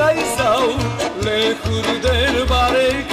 kai sau le khur